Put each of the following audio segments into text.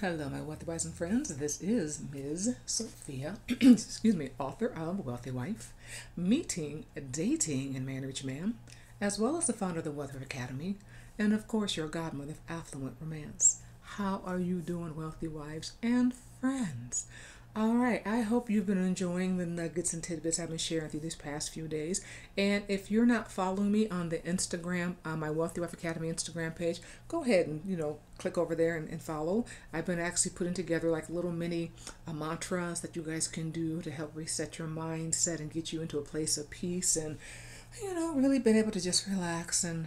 Hello, my wealthy wives and friends. This is Ms. Sofia, excuse me, author of Wealthy Wife, Meeting, Dating, and Marriage Man, as well as the founder of the Wealthy Academy, and of course, your godmother of affluent romance. How are you doing, wealthy wives and friends? All right, I hope you've been enjoying the nuggets and tidbits I've been sharing you these past few days. And if you're not following me on the Instagram, on my Wealthy Wife Academy Instagram page, go ahead and, you know, click over there and, and follow. I've been actually putting together like little mini uh, mantras that you guys can do to help reset your mindset and get you into a place of peace and, you know, really being able to just relax and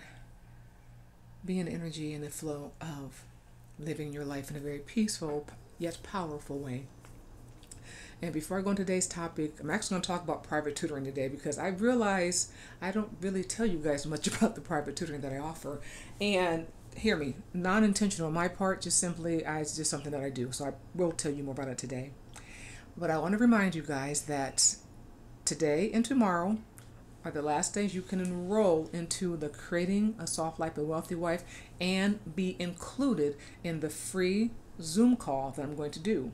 be in energy and the flow of living your life in a very peaceful yet powerful way. And before I go into today's topic, I'm actually going to talk about private tutoring today because I realize I don't really tell you guys much about the private tutoring that I offer. And hear me, non intentional on my part, just simply, I, it's just something that I do. So I will tell you more about it today. But I want to remind you guys that today and tomorrow are the last days you can enroll into the Creating a Soft Life, a Wealthy Wife, and be included in the free Zoom call that I'm going to do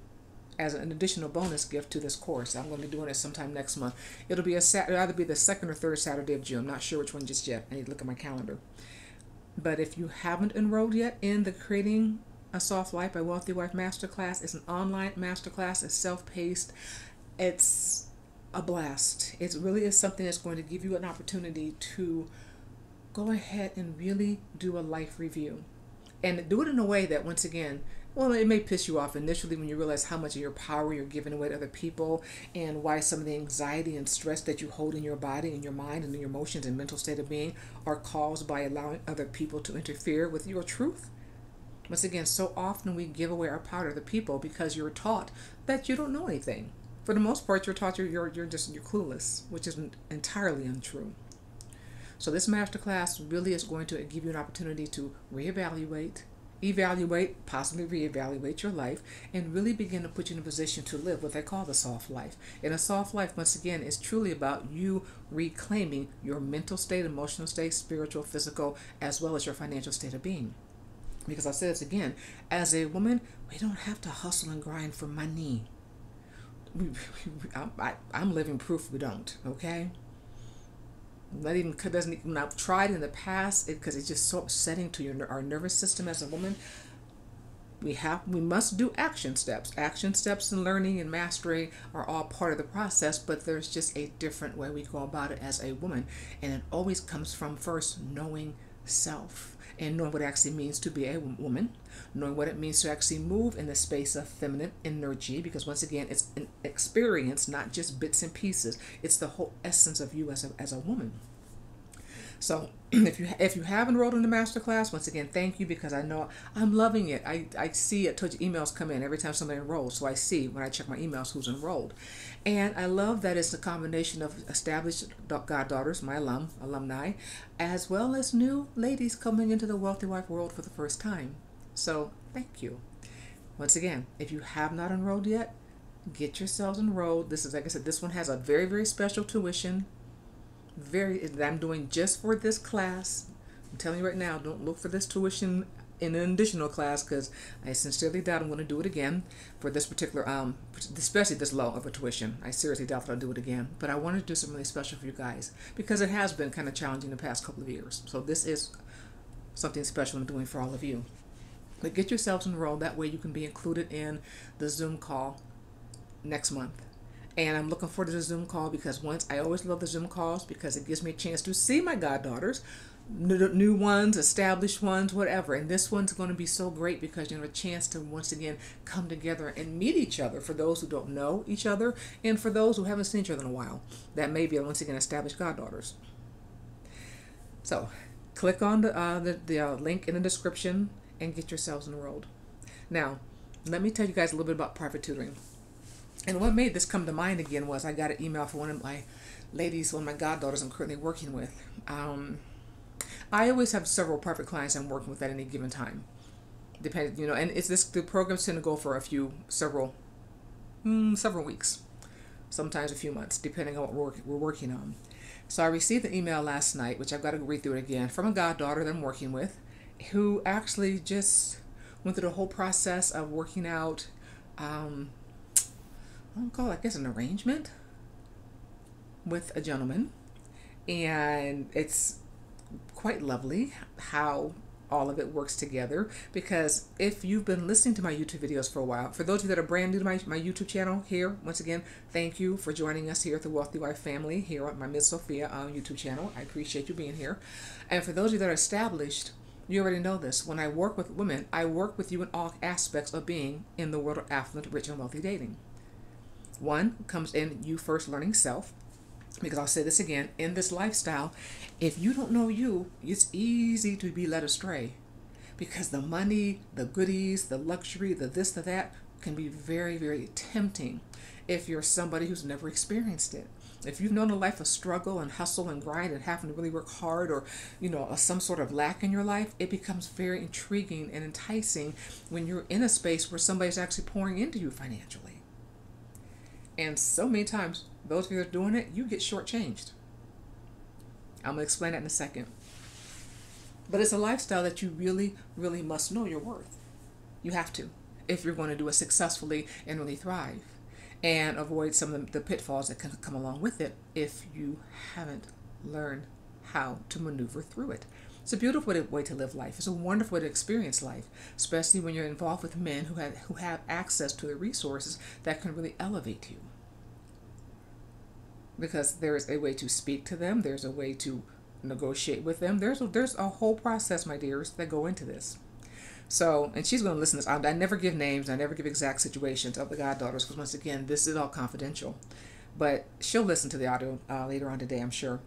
as an additional bonus gift to this course. I'm going to be doing it sometime next month. It'll be a sat- it'll either be the second or third Saturday of June. I'm not sure which one just yet. I need to look at my calendar. But if you haven't enrolled yet in the Creating a Soft Life by Wealthy Wife Masterclass, it's an online masterclass. It's self-paced. It's a blast. It really is something that's going to give you an opportunity to go ahead and really do a life review. And do it in a way that, once again, well, it may piss you off initially when you realize how much of your power you're giving away to other people and why some of the anxiety and stress that you hold in your body and your mind and your emotions and mental state of being are caused by allowing other people to interfere with your truth. Once again, so often we give away our power to other people because you're taught that you don't know anything. For the most part, you're taught you're, you're, you're just you're clueless, which isn't entirely untrue. So this masterclass really is going to give you an opportunity to reevaluate, evaluate, possibly reevaluate your life, and really begin to put you in a position to live what they call the soft life. And a soft life, once again, is truly about you reclaiming your mental state, emotional state, spiritual, physical, as well as your financial state of being. Because I say this again, as a woman, we don't have to hustle and grind for money. I, am living proof we don't, okay? Not even doesn't even I've tried in the past because it, it's just so upsetting to your our nervous system as a woman. We have we must do action steps. Action steps and learning and mastery are all part of the process, but there's just a different way we go about it as a woman, and it always comes from first knowing self and knowing what it actually means to be a woman, knowing what it means to actually move in the space of feminine energy, because once again, it's an experience, not just bits and pieces. It's the whole essence of you as a, as a woman. So if you if you have enrolled in the masterclass, once again, thank you because I know I'm loving it. I, I see it. Told you emails come in every time somebody enrolls, so I see when I check my emails who's enrolled, and I love that it's a combination of established goddaughters, my alum alumni, as well as new ladies coming into the wealthy wife world for the first time. So thank you. Once again, if you have not enrolled yet, get yourselves enrolled. This is like I said, this one has a very very special tuition very that I'm doing just for this class. I'm telling you right now, don't look for this tuition in an additional class because I sincerely doubt I'm going to do it again for this particular, um, especially this low of a tuition. I seriously doubt that I'll do it again. But I wanted to do something really special for you guys because it has been kind of challenging the past couple of years. So this is something special I'm doing for all of you. But get yourselves enrolled. That way you can be included in the Zoom call next month and I'm looking forward to the Zoom call because once I always love the Zoom calls because it gives me a chance to see my goddaughters, new, ones, established ones, whatever. And this one's going to be so great because you have a chance to once again come together and meet each other for those who don't know each other and for those who haven't seen each other in a while. That may be once again established goddaughters. So, click on the uh, the, the uh, link in the description and get yourselves enrolled. Now, let me tell you guys a little bit about private tutoring. And what made this come to mind again was I got an email from one of my ladies, one of my goddaughters I'm currently working with. Um, I always have several private clients I'm working with at any given time. Depends, you know, and it's this the programs tend to go for a few, several, mm, several weeks, sometimes a few months, depending on what we're, we're working on. So I received an email last night, which I've got to read through it again, from a goddaughter that I'm working with, who actually just went through the whole process of working out, um, I don't call it, I guess, an arrangement with a gentleman. And it's quite lovely how all of it works together because if you've been listening to my YouTube videos for a while, for those of you that are brand new to my, my YouTube channel here, once again, thank you for joining us here at the Wealthy Wife family here on my Miss Sofia uh, YouTube channel. I appreciate you being here. And for those of you that are established, you already know this. When I work with women, I work with you in all aspects of being in the world of affluent, rich, and wealthy dating. One comes in you first learning self because I'll say this again in this lifestyle, if you don't know you, it's easy to be led astray because the money, the goodies, the luxury, the this, the that can be very, very tempting if you're somebody who's never experienced it. If you've known a life of struggle and hustle and grind and having to really work hard or, you know, some sort of lack in your life, it becomes very intriguing and enticing when you're in a space where somebody's actually pouring into you financially. And so many times those of you that are doing it, you get shortchanged. I'm going to explain that in a second. But it's a lifestyle that you really, really must know your worth. You have to if you're going to do it successfully and really thrive and avoid some of the pitfalls that can come along with it if you haven't learned how to maneuver through it. It's a beautiful way to live life. It's a wonderful way to experience life, especially when you're involved with men who have, who have access to the resources that can really elevate you because there's a way to speak to them, there's a way to negotiate with them. There's a, there's a whole process, my dears, that go into this. So, and she's going to listen to this. I, I never give names, I never give exact situations of the goddaughters because, once again, this is all confidential. But she'll listen to the audio uh, later on today, I'm sure.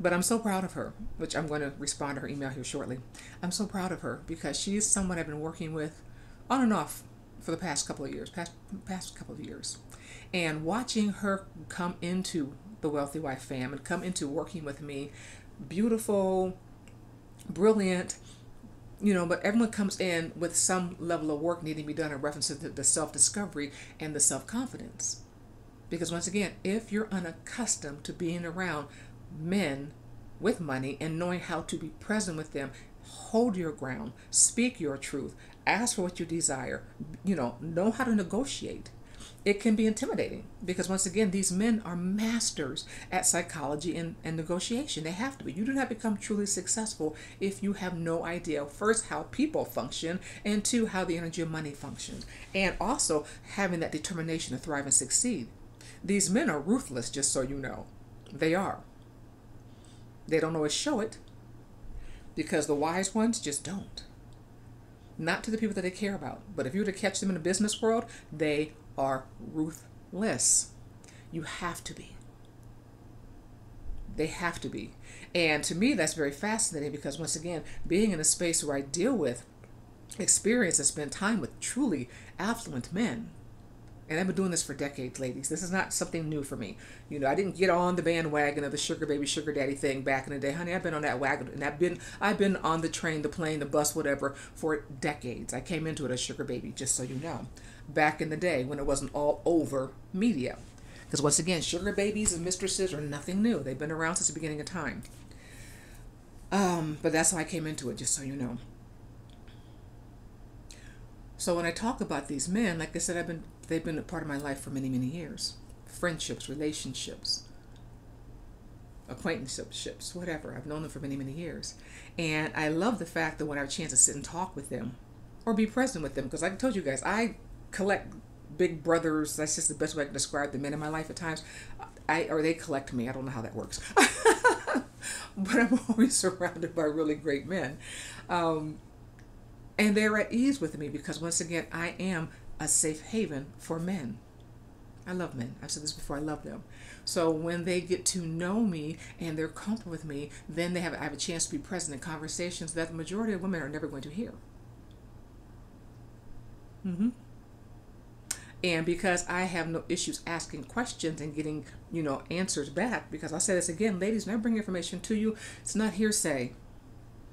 But I'm so proud of her, which I'm going to respond to her email here shortly. I'm so proud of her because she's someone I've been working with on and off for the past couple of years, past past couple of years. And watching her come into the Wealthy Wife fam and come into working with me, beautiful, brilliant, you know, but everyone comes in with some level of work needing to be done in reference to the self discovery and the self confidence. Because once again, if you're unaccustomed to being around men with money and knowing how to be present with them, hold your ground, speak your truth, ask for what you desire, you know, know how to negotiate. It can be intimidating because once again these men are masters at psychology and, and negotiation. They have to be. You do not become truly successful if you have no idea first how people function and two how the energy of money functions. And also having that determination to thrive and succeed. These men are ruthless just so you know. They are they don't always show it because the wise ones just don't not to the people that they care about but if you were to catch them in the business world they are ruthless. You have to be. They have to be. And to me, that's very fascinating because, once again, being in a space where I deal with, experience, and spend time with truly affluent men. And I've been doing this for decades, ladies. This is not something new for me. You know, I didn't get on the bandwagon of the sugar baby, sugar daddy thing back in the day, honey. I've been on that wagon, and I've been I've been on the train, the plane, the bus, whatever, for decades. I came into it as sugar baby, just so you know back in the day when it wasn't all over media. Because once again, sugar babies and mistresses are nothing new. They've been around since the beginning of time. Um, but that's how I came into it, just so you know. So when I talk about these men, like I said, I've been they've been a part of my life for many, many years. Friendships, relationships, acquaintanceships, whatever. I've known them for many, many years. And I love the fact that when I have a chance to sit and talk with them or be present with them, because I told you guys, I collect big brothers. That's just the best way I can describe the men in my life at times. I or they collect me. I don't know how that works, but I'm always surrounded by really great men, um, and they're at ease with me because once again, I am a safe haven for men. I love men. I've said this before. I love them. So when they get to know me and they're comfortable with me, then they have I have a chance to be present in conversations that the majority of women are never going to hear. Mm-hmm and because I have no issues asking questions and getting, you know, answers back, because I say this again, ladies, when I bring information to you, it's not hearsay.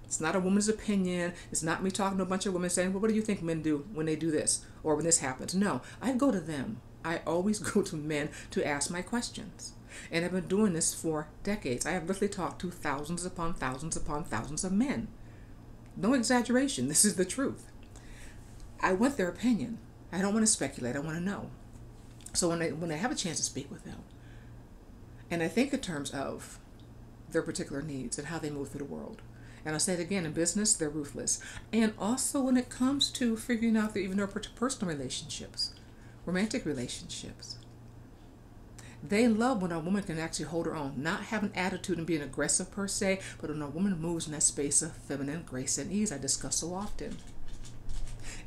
It's not a woman's opinion. It's not me talking to a bunch of women saying, well, what do you think men do when they do this or when this happens? No, I go to them. I always go to men to ask my questions. And I've been doing this for decades. I have literally talked to thousands upon thousands upon thousands of men. No exaggeration. This is the truth. I want their opinion. I don't want to speculate. I want to know. So when I when I have a chance to speak with them, and I think in terms of their particular needs and how they move through the world. And I'll say it again in business, they're ruthless. And also when it comes to figuring out their, even their personal relationships, romantic relationships. They love when a woman can actually hold her own, not have an attitude and being aggressive per se, but when a woman moves in that space of feminine grace and ease I discuss so often.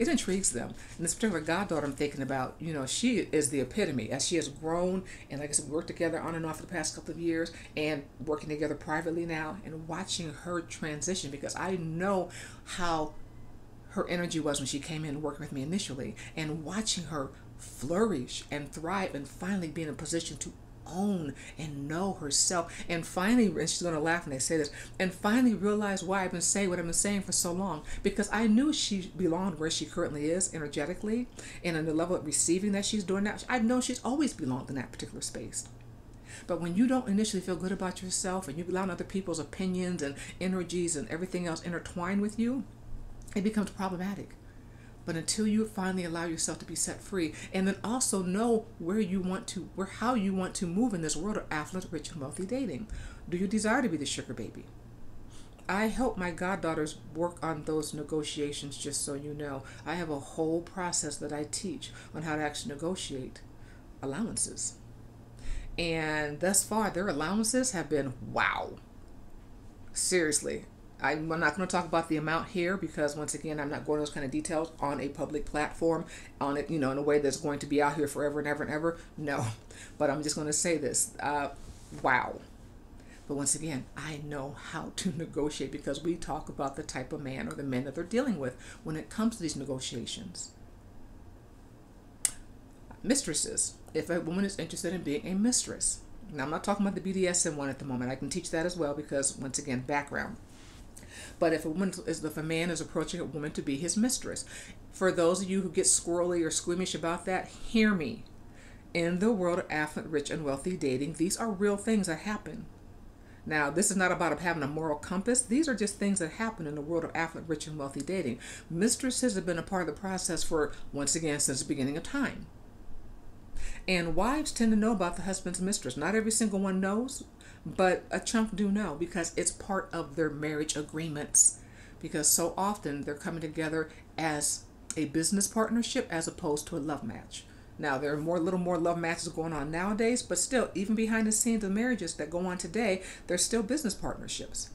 It intrigues them. And this particular goddaughter I'm thinking about, you know, she is the epitome as she has grown and like I said, worked together on and off for the past couple of years and working together privately now and watching her transition because I know how her energy was when she came in working with me initially and watching her flourish and thrive and finally be in a position to own and know herself. And finally and she's going to laugh when I say this and finally realize why I've been saying what I've been saying for so long. Because I knew she belonged where she currently is energetically and in the level of receiving that she's doing now I know she's always belonged in that particular space. But when you don't initially feel good about yourself and you allow other people's opinions and energies and everything else intertwine with you it becomes problematic but until you finally allow yourself to be set free and then also know where you want to where how you want to move in this world of affluent rich and wealthy dating do you desire to be the sugar baby I help my goddaughters work on those negotiations just so you know. I have a whole process that I teach on how to actually negotiate allowances. And thus far, their allowances have been wow. Seriously, I'm not going to talk about the amount here because once again, I'm not going those kind of details on a public platform on it, you know, in a way that's going to be out here forever and ever and ever. No, but I'm just going to say this. Uh, wow. But once again, I know how to negotiate because we talk about the type of man or the men that they're dealing with when it comes to these negotiations. Mistresses. If a woman is interested in being a mistress. Now, I'm not talking about the BDSM one at the moment. I can teach that as well because, once again, background. But if a woman is, if a man is approaching a woman to be his mistress, for those of you who get squirrely or squeamish about that, hear me. In the world of affluent, rich, and wealthy dating, these are real things that happen. Now, this is not about having a moral compass. These are just things that happen in the world of affluent, rich, and wealthy dating. Mistresses have been a part of the process for, once again, since the beginning of time. And wives tend to know about the husband's mistress. Not every single one knows, but a chunk do know because it's part of their marriage agreements. Because so often they're coming together as a business partnership as opposed to a love match. Now there are more little more love matches going on nowadays, but still, even behind the scenes of marriages that go on today, there's still business partnerships.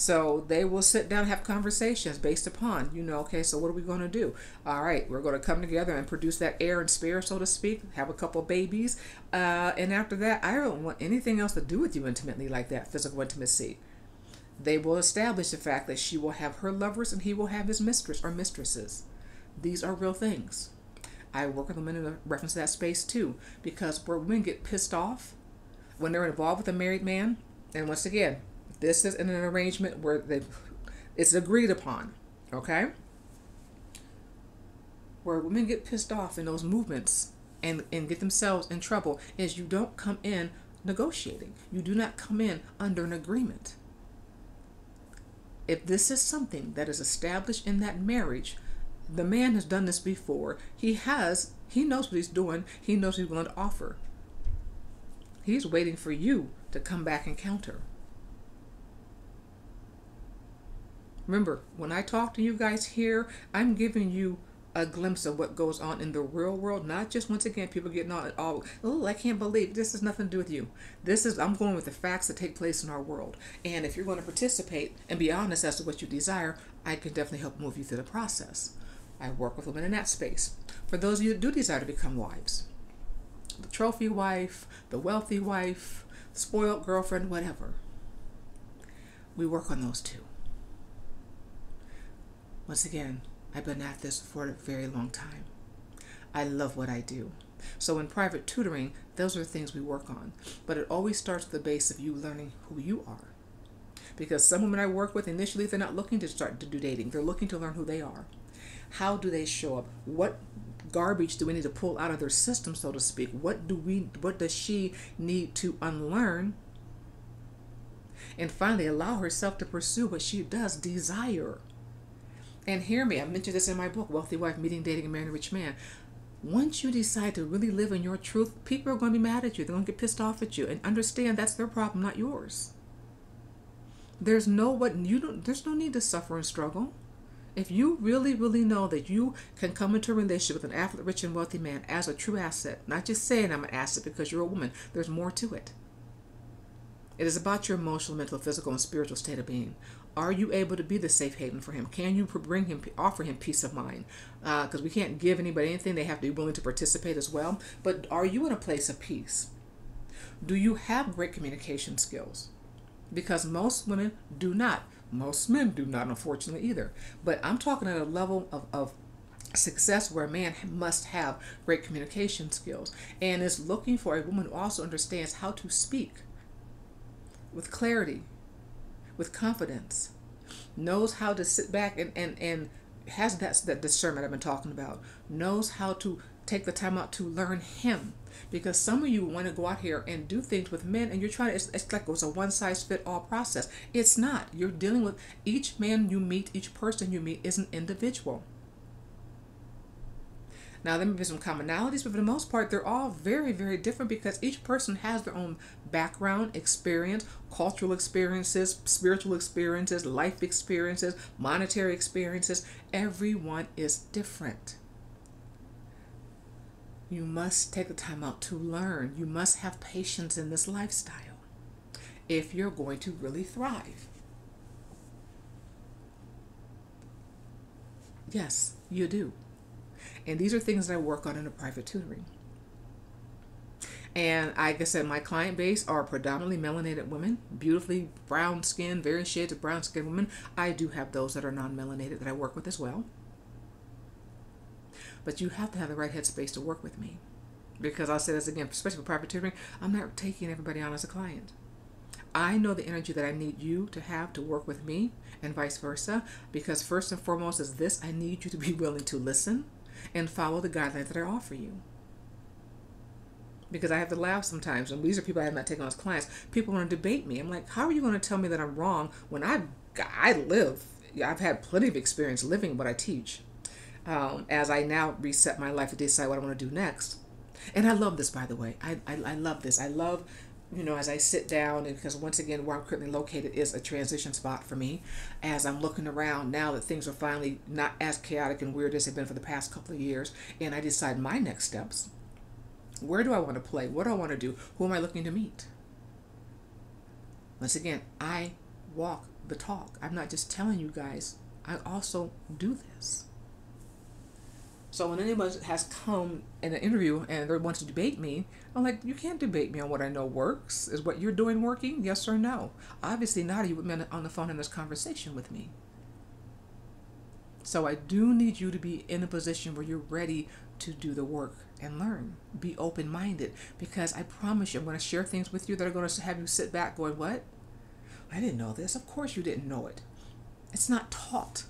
So they will sit down and have conversations based upon, you know, okay, so what are we going to do? All right, we're going to come together and produce that heir and spare, so to speak, have a couple babies. Uh, and after that, I don't want anything else to do with you intimately like that, physical intimacy. They will establish the fact that she will have her lovers and he will have his mistress or mistresses. These are real things. I work with women in reference to that space too, because where women get pissed off when they're involved with a married man, and once again, this is an arrangement where they it's agreed upon, okay? Where women get pissed off in those movements and, and get themselves in trouble is you don't come in negotiating. You do not come in under an agreement. If this is something that is established in that marriage, the man has done this before. He has, he knows what he's doing. He knows he's going to offer. He's waiting for you to come back and counter. Remember, when I talk to you guys here, I'm giving you a glimpse of what goes on in the real world, not just once again people getting all, all oh I can't believe this has nothing to do with you. This is I'm going with the facts that take place in our world. And if you're going to participate and be honest as to what you desire, I can definitely help move you through the process. I work with women in that space. For those of you that do desire to become wives, the trophy wife, the wealthy wife, spoiled girlfriend, whatever. We work on those too. Once again, I've been at this for a very long time. I love what I do. So in private tutoring, those are things we work on. But it always starts at the base of you learning who you are. Because some women I work with initially they're not looking to start to do dating. They're looking to learn who they are. How do they show up? What garbage do we need to pull out of their system, so to speak? What do we what does she need to unlearn? And finally allow herself to pursue what she does desire And hear me, I mentioned this in my book, Wealthy Wife Meeting, Dating, and Marrying a Rich Man. Once you decide to really live in your truth, people are going to be mad at you. They're going to get pissed off at you. And understand that's their problem, not yours. There's no what you don't there's no need to suffer and struggle. If you really, really know that you can come into a relationship with an affluent, rich, and wealthy man as a true asset, not just saying I'm an asset because you're a woman, there's more to it. It is about your emotional, mental, physical, and spiritual state of being. Are you able to be the safe haven for him? Can you bring him, offer him peace of mind? Because uh, we can't give anybody anything; they have to be willing to participate as well. But are you in a place of peace? Do you have great communication skills? Because most women do not. Most men do not, unfortunately, either. But I'm talking at a level of, of success where a man must have great communication skills and is looking for a woman who also understands how to speak with clarity, with confidence, knows how to sit back and, and, and has that, that discernment I've been talking about, knows how to take the time out to learn him. Because some of you want to go out here and do things with men and you're trying to, it's, it's like it was a one size fit all process. It's not. You're dealing with each man you meet, each person you meet is an individual. Now, there may be some commonalities, but for the most part, they're all very, very different because each person has their own background, experience, cultural experiences, spiritual experiences, life experiences, monetary experiences. Everyone is different. You must take the time out to learn. You must have patience in this lifestyle if you're going to really thrive. Yes, you do. And these are things that I work on in a private tutoring. And like I said, my client base are predominantly melanated women, beautifully brown skin, various shades of brown skin women. I do have those that are non melanated that I work with as well. But you have to have the right headspace to work with me. Because I'll say this again, especially for private tutoring, I'm not taking everybody on as a client. I know the energy that I need you to have to work with me and vice versa. Because first and foremost is this I need you to be willing to listen and follow the guidelines that I offer you. Because I have to laugh sometimes, and these are people I have not taken on as clients. People want to debate me. I'm like, how are you going to tell me that I'm wrong when I I live? I've had plenty of experience living what I teach um, as I now reset my life to decide what I want to do next. And I love this, by the way. I, I, I love this. I love, you know, as I sit down, and because once again, where I'm currently located is a transition spot for me. As I'm looking around now that things are finally not as chaotic and weird as they've been for the past couple of years, and I decide my next steps. Where do I want to play? What do I want to do? Who am I looking to meet? Once again, I walk the talk. I'm not just telling you guys, I also do this. So when anyone has come in an interview and they want to debate me, I'm like, you can't debate me on what I know works. Is what you're doing working? Yes or no? Obviously not. You would be on the phone in this conversation with me. So I do need you to be in a position where you're ready to do the work and learn. Be open minded because I promise you, I'm going to share things with you that are going to have you sit back going, What? I didn't know this. Of course you didn't know it. It's not taught.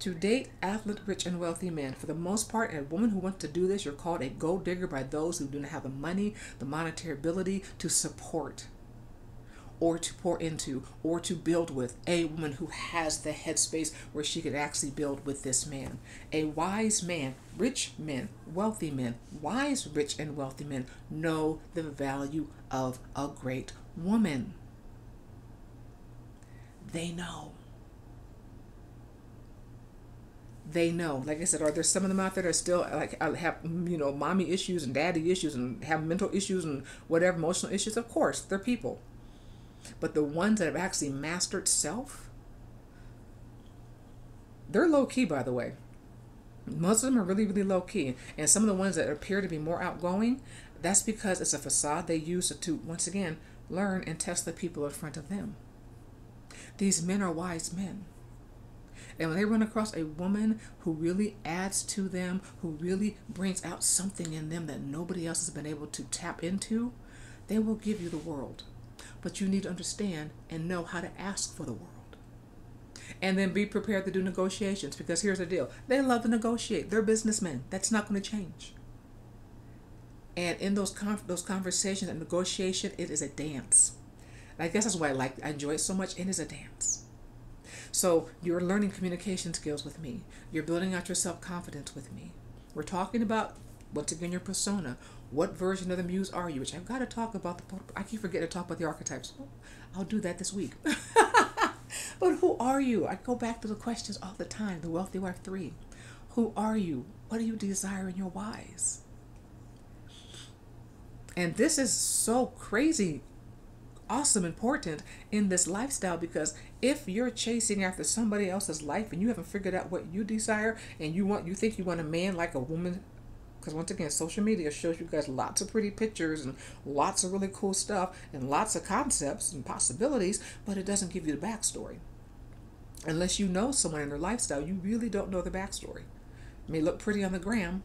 To date affluent, rich, and wealthy men, for the most part, a woman who wants to do this, you're called a gold digger by those who do not have the money, the monetary ability to support or to pour into or to build with a woman who has the headspace where she could actually build with this man. A wise man, rich men, wealthy men, wise, rich, and wealthy men know the value of a great woman. They know they know. Like I said, are there some of them out there that are still like uh, have you know mommy issues and daddy issues and have mental issues and whatever emotional issues? Of course, they're people. But the ones that have actually mastered self, they're low key, by the way. Most of them are really, really low key. And some of the ones that appear to be more outgoing, that's because it's a facade they use to, once again, learn and test the people in front of them. These men are wise men. And when they run across a woman who really adds to them, who really brings out something in them that nobody else has been able to tap into, they will give you the world. But you need to understand and know how to ask for the world. And then be prepared to do negotiations because here's the deal they love to negotiate, they're businessmen. That's not going to change. And in those con- those conversations and negotiation, it is a dance. I guess that's why I like I enjoy it so much. It is a dance. So you're learning communication skills with me. You're building out your self confidence with me. We're talking about once again your persona. What version of the muse are you? Which I've got to talk about the. I keep forgetting to talk about the archetypes. I'll do that this week. but who are you? I go back to the questions all the time. The wealthy wife three. Who are you? What do you desire in your whys? And this is so crazy, awesome, important in this lifestyle because if you're chasing after somebody else's life and you haven't figured out what you desire and you want, you think you want a man like a woman because once again social media shows you guys lots of pretty pictures and lots of really cool stuff and lots of concepts and possibilities but it doesn't give you the backstory. Unless you know someone in their lifestyle you really don't know the backstory. It may look pretty on the gram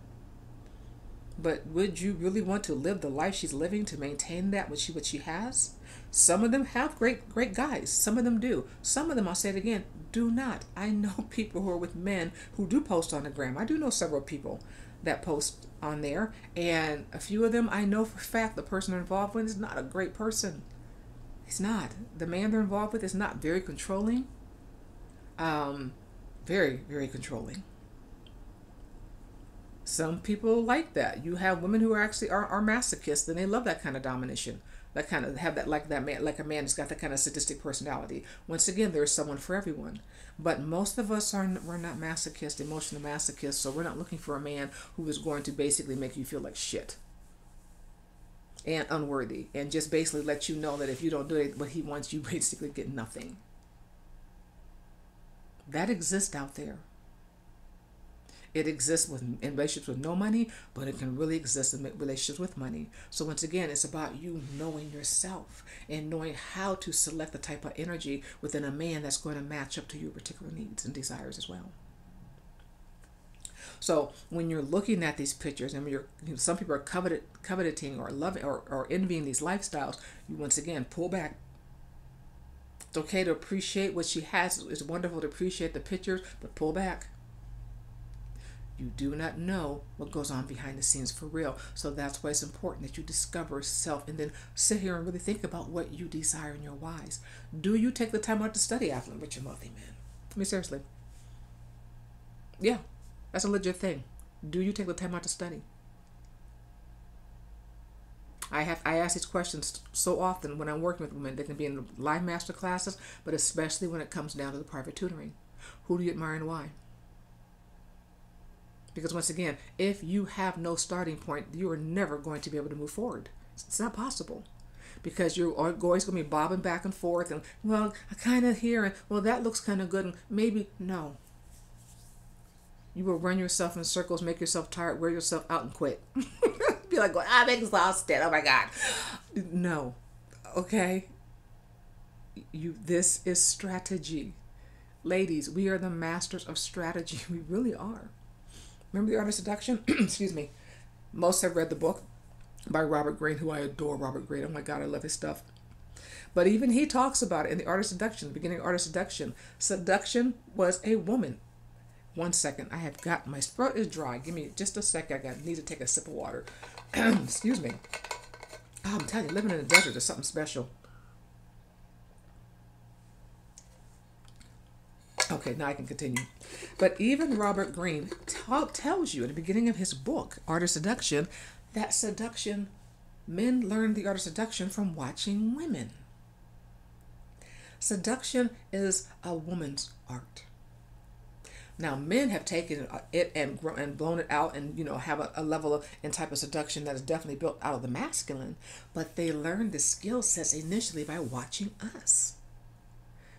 but would you really want to live the life she's living to maintain that what she what she has some of them have great great guys some of them do some of them i'll say it again do not i know people who are with men who do post on the gram i do know several people that post on there. And a few of them I know for a fact the person they're involved with is not a great person. He's not. The man they're involved with is not very controlling. Um, very, very controlling. Some people like that. You have women who are actually are, are masochists and they love that kind of domination that kind of have that like that man like a man who's got that kind of sadistic personality. Once again, there's someone for everyone. But most of us are we're not masochists, emotional masochists, so we're not looking for a man who is going to basically make you feel like shit and unworthy and just basically let you know that if you don't do it what he wants you basically get nothing. That exists out there. It exists with, in relationships with no money, but it can really exist in relationships with money. So once again, it's about you knowing yourself and knowing how to select the type of energy within a man that's going to match up to your particular needs and desires as well. So when you're looking at these pictures, and you're you know, some people are coveted, coveting or loving or, or envying these lifestyles, you once again pull back. It's okay to appreciate what she has. It's wonderful to appreciate the pictures, but pull back you do not know what goes on behind the scenes for real. So that's why it's important that you discover self and then sit here and really think about what you desire in your whys. Do you take the time out to study Affluent Rich and Wealthy Man? I mean, seriously. Yeah, that's a legit thing. Do you take the time out to study? I have I ask these questions so often when I'm working with women. They can be in live master classes, but especially when it comes down to the private tutoring. Who do you admire and why? Because once again, if you have no starting point, you are never going to be able to move forward. It's not possible. Because you're always going to be bobbing back and forth and, well, I kind of hear, and well, that looks kind of good, and maybe, no. You will run yourself in circles, make yourself tired, wear yourself out, and quit. be like, I'm exhausted. Oh my God. No. Okay? You, this is strategy. Ladies, we are the masters of strategy. We really are. Remember The Art of Seduction? Excuse me. Most have read the book by Robert Greene, who I adore Robert Greene. Oh my God, I love his stuff. But even he talks about it in The Art of Seduction, the beginning of Art of Seduction. Seduction was a woman. One second, I have got my throat is dry. Give me just a second. I got need to take a sip of water. Excuse me. Oh, I'm telling you, living in the desert is something special. Okay, now I can continue. But even Robert Greene tells you at the beginning of his book, Art of Seduction, that seduction, men learn the art of seduction from watching women. Seduction is a woman's art. Now, men have taken it and grown and blown it out, and you know have a, a level of and type of seduction that is definitely built out of the masculine. But they learn the skill sets initially by watching us,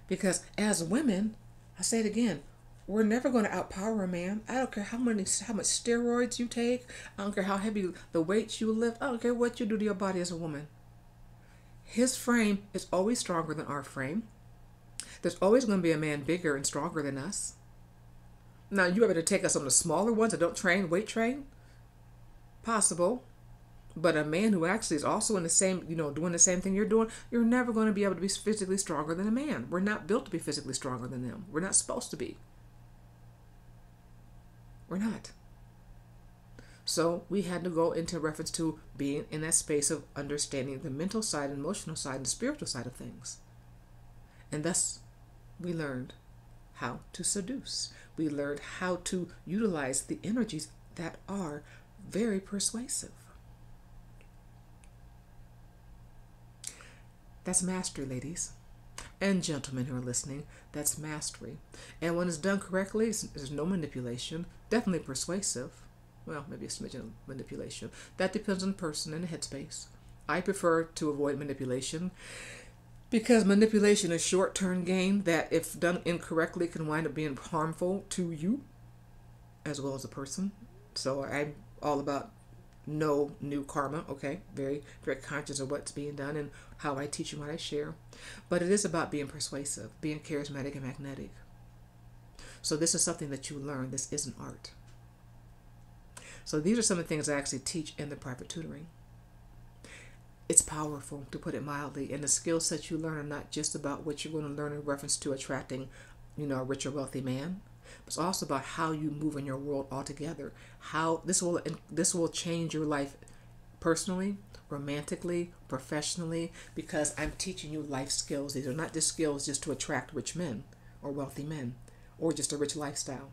because as women, I say it again. We're never going to outpower a man. I don't care how many how much steroids you take. I don't care how heavy the weights you lift. I don't care what you do to your body as a woman. His frame is always stronger than our frame. There's always going to be a man bigger and stronger than us. Now, you ever to take us of the smaller ones that don't train, weight train? Possible. But a man who actually is also in the same, you know, doing the same thing you're doing, you're never going to be able to be physically stronger than a man. We're not built to be physically stronger than them. We're not supposed to be. We're not. So we had to go into reference to being in that space of understanding the mental side, and emotional side, and spiritual side of things. And thus we learned how to seduce. We learned how to utilize the energies that are very persuasive. That's mastery, ladies and gentlemen who are listening. That's mastery. And when it's done correctly, there's no manipulation, definitely persuasive. Well, maybe a smidgen of manipulation. That depends on the person and the headspace. I prefer to avoid manipulation because manipulation is short term gain that, if done incorrectly, can wind up being harmful to you as well as the person. So I'm all about no new karma, okay? Very, very conscious of what's being done and how I teach and what I share. But it is about being persuasive, being charismatic and magnetic. So this is something that you learn. This isn't art. So these are some of the things I actually teach in the private tutoring. It's powerful, to put it mildly, and the skill sets you learn are not just about what you're going to learn in reference to attracting, you know, a rich or wealthy man. It's also about how you move in your world altogether. How this will this will change your life personally, romantically, professionally, because I'm teaching you life skills. These are not just skills just to attract rich men or wealthy men or just a rich lifestyle.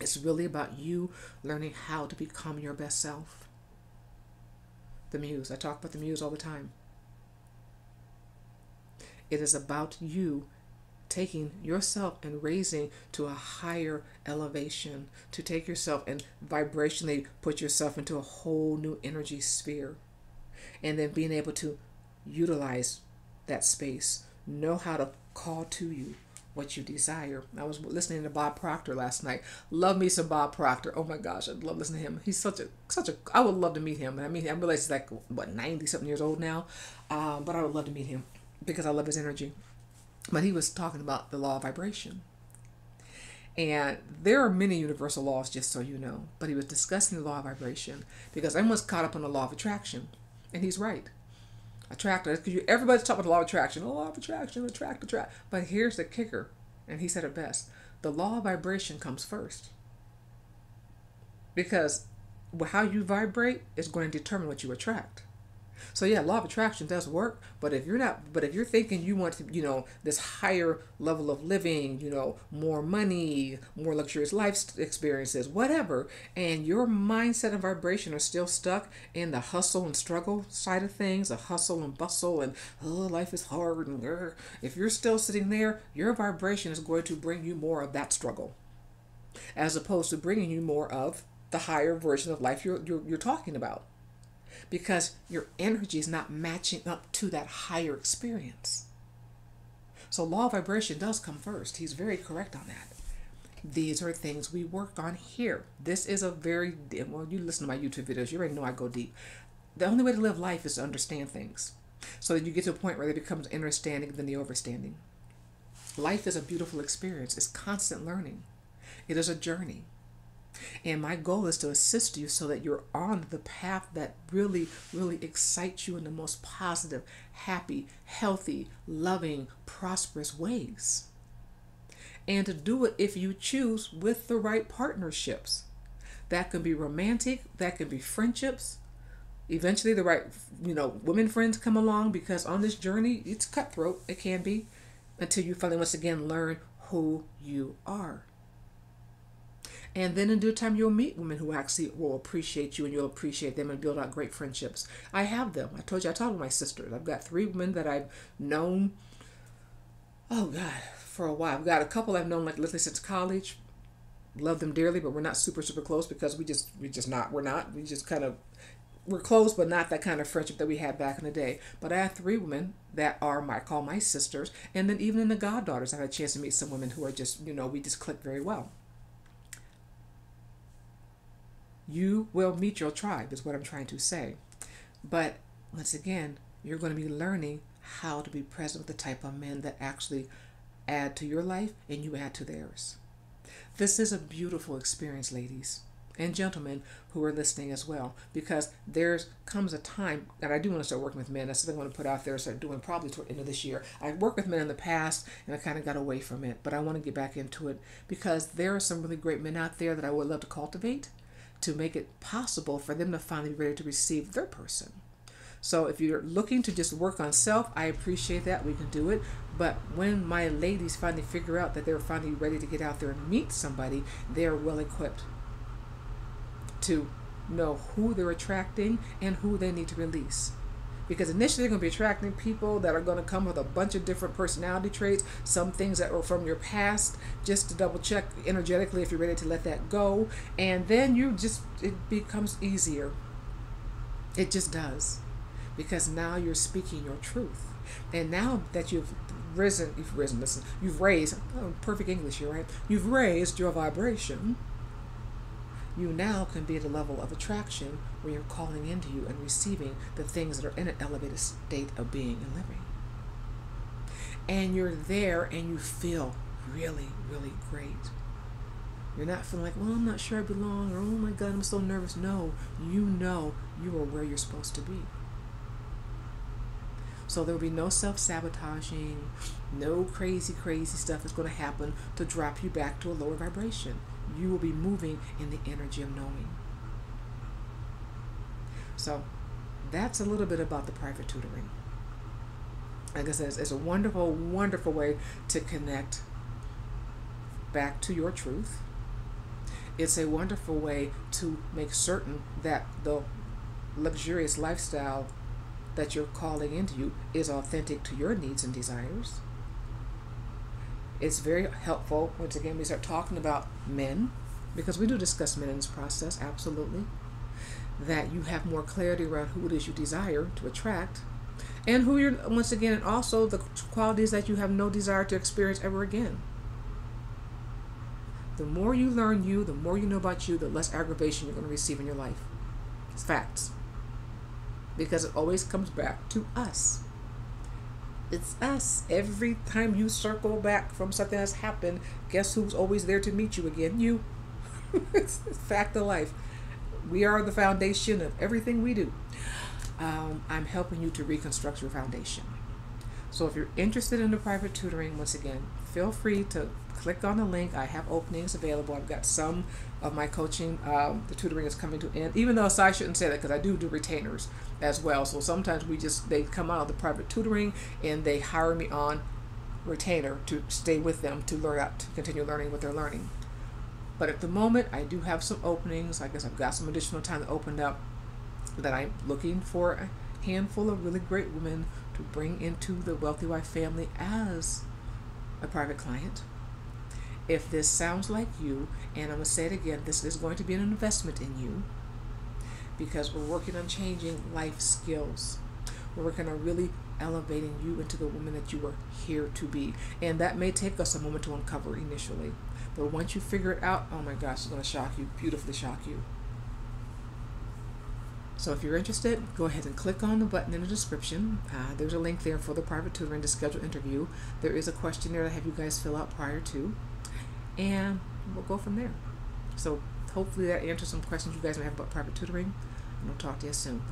It's really about you learning how to become your best self. The muse. I talk about the muse all the time. It is about you taking yourself and raising to a higher elevation, to take yourself and vibrationally put yourself into a whole new energy sphere. And then being able to utilize that space, know how to call to you what you desire. I was listening to Bob Proctor last night. Love me some Bob Proctor. Oh my gosh, I love listening to him. He's such a such a. I would love to meet him. I mean, I realize he's like what ninety something years old now, um, but I would love to meet him because I love his energy. But he was talking about the law of vibration. And there are many universal laws, just so you know. But he was discussing the law of vibration because everyone's caught up on the law of attraction. And he's right attractor. Because uh, everybody's talking about the law of attraction. Oh, law of attraction, attract, attract. But here's the kicker, and he said it best: the law of vibration comes first. Because how you vibrate is going to determine what you attract. So yeah, law of attraction does work, but if you're not, but if you're thinking you want to, you know, this higher level of living, you know, more money, more luxurious life experiences, whatever, and your mindset and vibration are still stuck in the hustle and struggle side of things, the hustle and bustle, and oh, life is hard, and uh, if you're still sitting there, your vibration is going to bring you more of that struggle, as opposed to bringing you more of the higher version of life you're, you're, you're talking about because your energy is not matching up to that higher experience. So, law of vibration does come first. He's very correct on that. These are things we work on here. This is a very, well, you listen to my YouTube videos, you already know I go deep. The only way to live life is to understand things so that you get to a point where it becomes understanding than the overstanding. Life is a beautiful experience, it's constant learning, it is a journey. And my goal is to assist you so that you're on the path that really, really excites you in the most positive, happy, healthy, loving, prosperous ways. And to do it if you choose with the right partnerships. That can be romantic, that can be friendships. Eventually, the right, you know, women friends come along because on this journey, it's cutthroat. It can be until you finally, once again, learn who you are. And then in due time, you'll meet women who actually will appreciate you and you'll appreciate them and build out great friendships. I have them. I told you, I talked with my sisters. I've got three women that I've known, oh God, for a while. I've got a couple I've known like literally since college. Love them dearly, but we're not super, super close because we just, we just not, we're not. We just kind of, we're close, but not that kind of friendship that we had back in the day. But I have three women that are my call my sisters, and then even in the goddaughters, I've had a chance to meet some women who are just, you know, we just click very well. You will meet your tribe, is what I'm trying to say. But once again, you're going to be learning how to be present with the type of men that actually add to your life and you add to theirs. This is a beautiful experience, ladies and gentlemen who are listening as well, because there comes a time, and I do want to start working with men. That's something I want to put out there, start doing probably toward the end of this year. I worked with men in the past, and I kind of got away from it, but I want to get back into it because there are some really great men out there that I would love to cultivate to make it possible for them to finally be ready to receive their person. So if you're looking to just work on self, I appreciate that. We can do it. But when my ladies finally figure out that they're finally ready to get out there and meet somebody, they're well equipped to know who they're attracting and who they need to release. Because initially, you're going to be attracting people that are going to come with a bunch of different personality traits, some things that were from your past, just to double check energetically if you're ready to let that go. And then you just, it becomes easier. It just does. Because now you're speaking your truth. And now that you've risen, you've risen, listen, you've raised, oh, perfect English here, right? You've raised your vibration you now can be at a level of attraction where you're calling into you and receiving the things that are in an elevated state of being and living. And you're there and you feel really, really great. You're not feeling like, well, I'm not sure I belong, or oh my God, I'm so nervous. No, you know you are where you're supposed to be. So there will be no self sabotaging, no crazy, crazy stuff that's going to happen to drop you back to a lower vibration you will be moving in the energy of knowing. So that's a little bit about the private tutoring. Like I said, it's a wonderful, wonderful way to connect back to your truth. It's a wonderful way to make certain that the luxurious lifestyle that you're calling into you is authentic to your needs and desires. It's very helpful, once again, we start talking about men, because we do discuss men in this process, absolutely, that you have more clarity around who it is you desire to attract, and who you're, once again, and also the qualities that you have no desire to experience ever again. The more you learn you, the more you know about you, the less aggravation you're going to receive in your life. It's facts. Because it always comes back to us. It's us. Every time you circle back from something that's happened, guess who's always there to meet you again? You. it's fact of life. We are the foundation of everything we do. Um, I'm helping you to reconstruct your foundation. So if you're interested in the private tutoring, once again, feel free to click on the link. I have openings available. I've got some of my coaching. Um, the tutoring is coming to end. Even though so I shouldn't say that because I do do retainers as well. So sometimes we just they come out of the private tutoring and they hire me on retainer to stay with them to learn out to continue learning what they're learning. But at the moment, I do have some openings. I guess I've got some additional time that opened up that I'm looking for a handful of really great women to bring into the Wealthy Wife family as a private client. If this sounds like you, and I'm going to say it again, this is going to be an investment in you because we're working on changing life skills. We're working on really elevating you into the woman that you were here to be. And that may take us a moment to uncover initially. But once you figure it out, oh my gosh, it's going to shock you, beautifully shock you. So if you're interested, go ahead and click on the button in the description. Uh, there's a link there for the private tutoring to schedule interview. There is a questionnaire I have you guys fill out prior to, and we'll go from there. So hopefully that answers some questions you guys may have about private tutoring, and I'll talk to you soon.